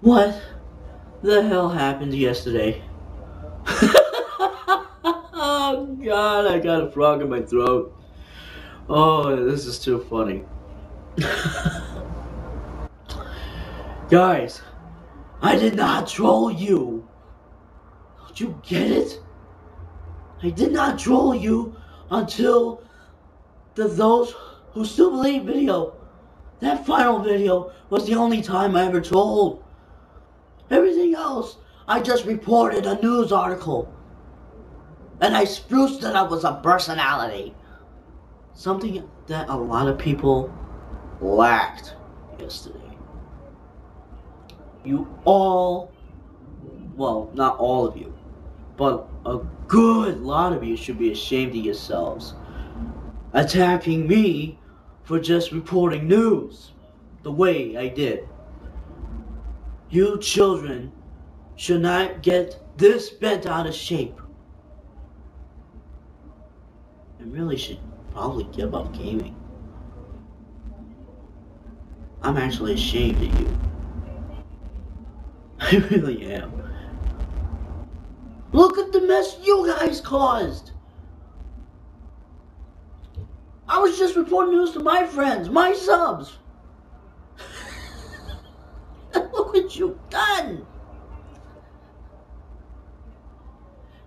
What the hell happened yesterday? oh god, I got a frog in my throat. Oh, this is too funny. Guys, I did not troll you. Don't you get it? I did not troll you until the those who still believe video. That final video was the only time I ever trolled. Else, I just reported a news article. And I spruced it up with a personality. Something that a lot of people lacked yesterday. You all, well, not all of you, but a good lot of you should be ashamed of yourselves. Attacking me for just reporting news the way I did. You children should not get this bent out of shape. And really should probably give up gaming. I'm actually ashamed of you. I really am. Look at the mess you guys caused. I was just reporting news to my friends, my subs. Look what you've done.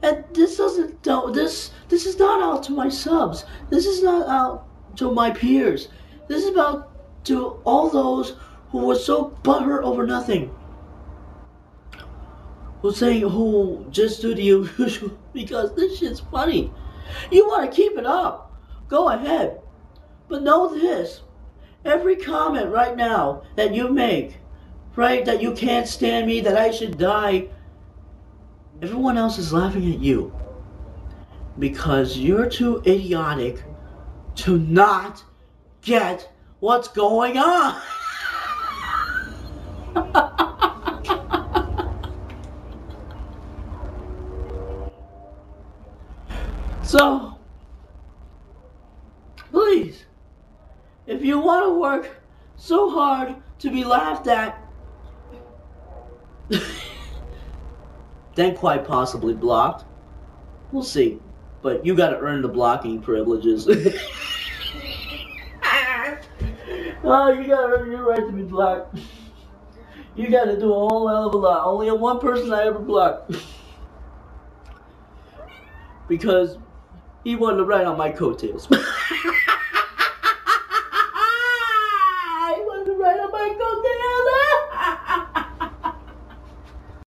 And this doesn't this this is not out to my subs. This is not out to my peers. This is about to all those who were so butthurt over nothing. Who saying who just do the usual because this shit's funny. You want to keep it up. Go ahead. But know this. Every comment right now that you make, right, that you can't stand me, that I should die, everyone else is laughing at you. Because you're too idiotic to not get what's going on. so, Please, if you want to work so hard to be laughed at, then quite possibly blocked. We'll see. But you gotta earn the blocking privileges. oh, you gotta earn your right to be blocked. You gotta do a whole hell of a lot. Only one person I ever blocked. because he wanted to ride on my coattails.